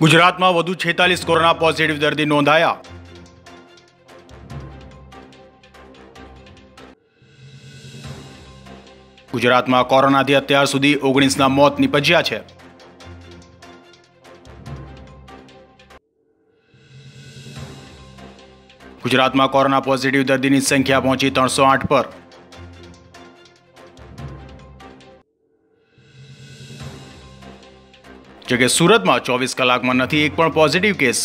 ગુજરાતમાં વધુ છેતાલીસ કોરોના પોઝિટિવ દર્દી નોંધાયા. ગુજરાતમાં કોરોનાથી અત્યાર સુધી ઓગણીસના મોત નિપજ્યા છે. ગુજરાતમાં કોરોના પોઝિટિવ દર્દીની સંખ્યા પહોંચી ત્રણસો આઠ પર. જો કે સુરતમાં ચોવીસ કલાકમાં નથી એક પણ પોઝિટિવ કેસ